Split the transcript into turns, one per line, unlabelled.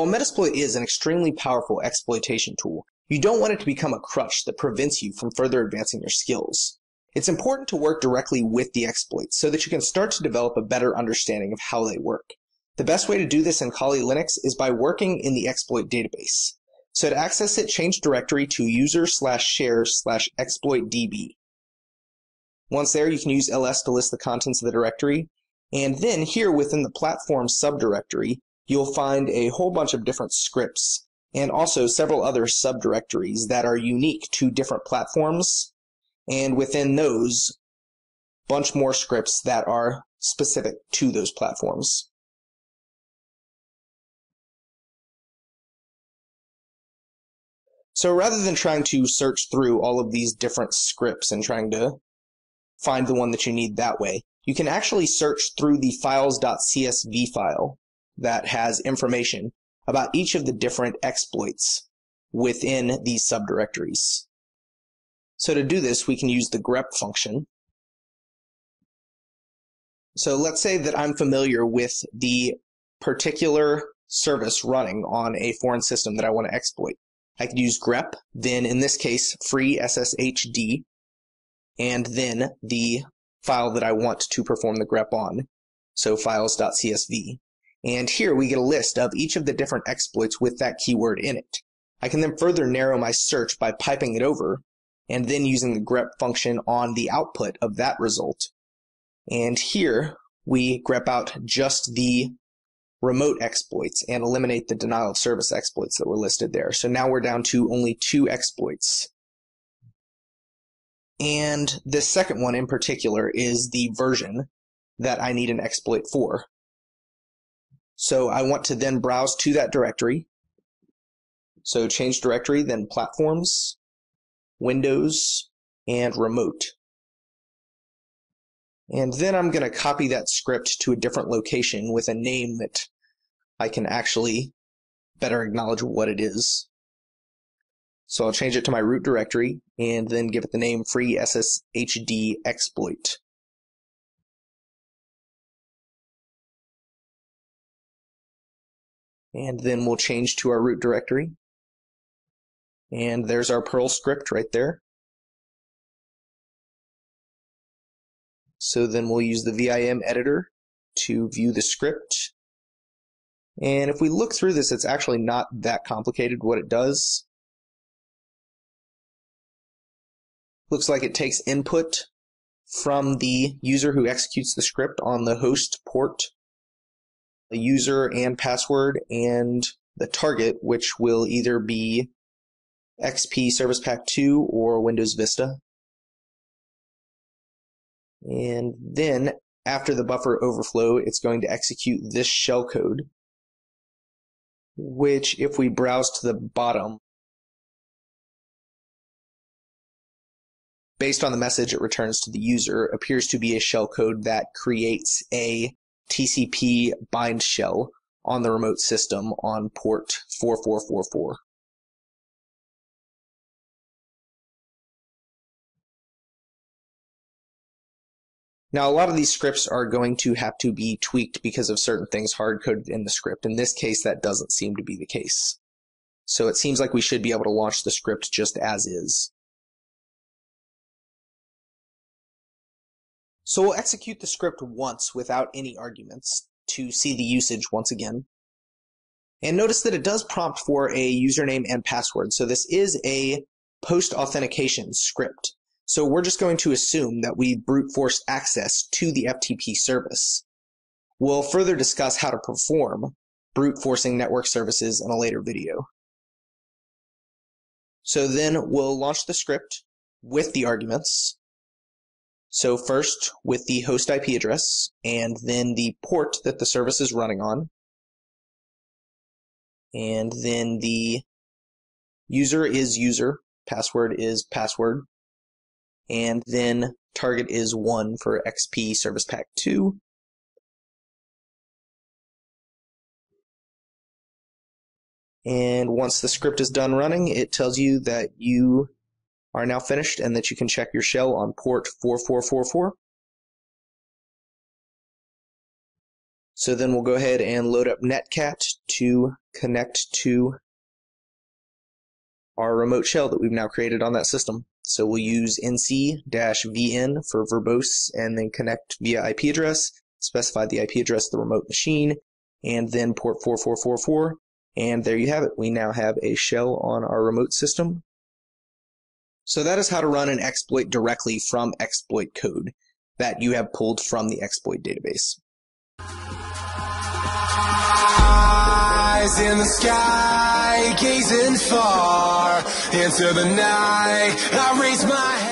While Metasploit is an extremely powerful exploitation tool, you don't want it to become a crutch that prevents you from further advancing your skills. It's important to work directly with the exploits so that you can start to develop a better understanding of how they work. The best way to do this in Kali Linux is by working in the exploit database. So to access it, change directory to user slash share slash exploit db. Once there, you can use ls to list the contents of the directory. And then here within the platform subdirectory, you'll find a whole bunch of different scripts and also several other subdirectories that are unique to different platforms. And within those, bunch more scripts that are specific to those platforms. So rather than trying to search through all of these different scripts and trying to find the one that you need that way, you can actually search through the files.csv file that has information about each of the different exploits within these subdirectories. So to do this, we can use the grep function. So let's say that I'm familiar with the particular service running on a foreign system that I want to exploit. I could use grep, then in this case, free sshd, and then the file that I want to perform the grep on, so files.csv. And here we get a list of each of the different exploits with that keyword in it. I can then further narrow my search by piping it over, and then using the grep function on the output of that result. And here we grep out just the remote exploits and eliminate the denial of service exploits that were listed there. So now we're down to only two exploits. And this second one in particular is the version that I need an exploit for. So I want to then browse to that directory. So change directory, then platforms, Windows, and remote. And then I'm going to copy that script to a different location with a name that I can actually better acknowledge what it is. So I'll change it to my root directory and then give it the name free sshd exploit. And then we'll change to our root directory. And there's our Perl script right there. So then we'll use the VIM editor to view the script. And if we look through this, it's actually not that complicated what it does. Looks like it takes input from the user who executes the script on the host port, the user and password, and the target, which will either be XP Service Pack 2 or Windows Vista. And then after the buffer overflow, it's going to execute this shellcode, which if we browse to the bottom, based on the message it returns to the user, appears to be a shellcode that creates a TCP bind shell on the remote system on port 4444. Now, a lot of these scripts are going to have to be tweaked because of certain things hard-coded in the script. In this case, that doesn't seem to be the case. So it seems like we should be able to launch the script just as is. So we'll execute the script once without any arguments to see the usage once again. And notice that it does prompt for a username and password. So this is a post-authentication script. So we're just going to assume that we brute force access to the FTP service. We'll further discuss how to perform brute forcing network services in a later video. So then we'll launch the script with the arguments. So first with the host IP address and then the port that the service is running on. And then the user is user, password is password, and then target is 1 for XP Service Pack 2. And once the script is done running, it tells you that you are now finished and that you can check your shell on port 4444. So then we'll go ahead and load up Netcat to connect to our remote shell that we've now created on that system. So we'll use nc-vn for verbose and then connect via IP address, specify the IP address of the remote machine, and then port 4444. And there you have it. We now have a shell on our remote system. So that is how to run an exploit directly from exploit code that you have pulled from the exploit database. Eyes in the sky, gazing far into the night. I raise my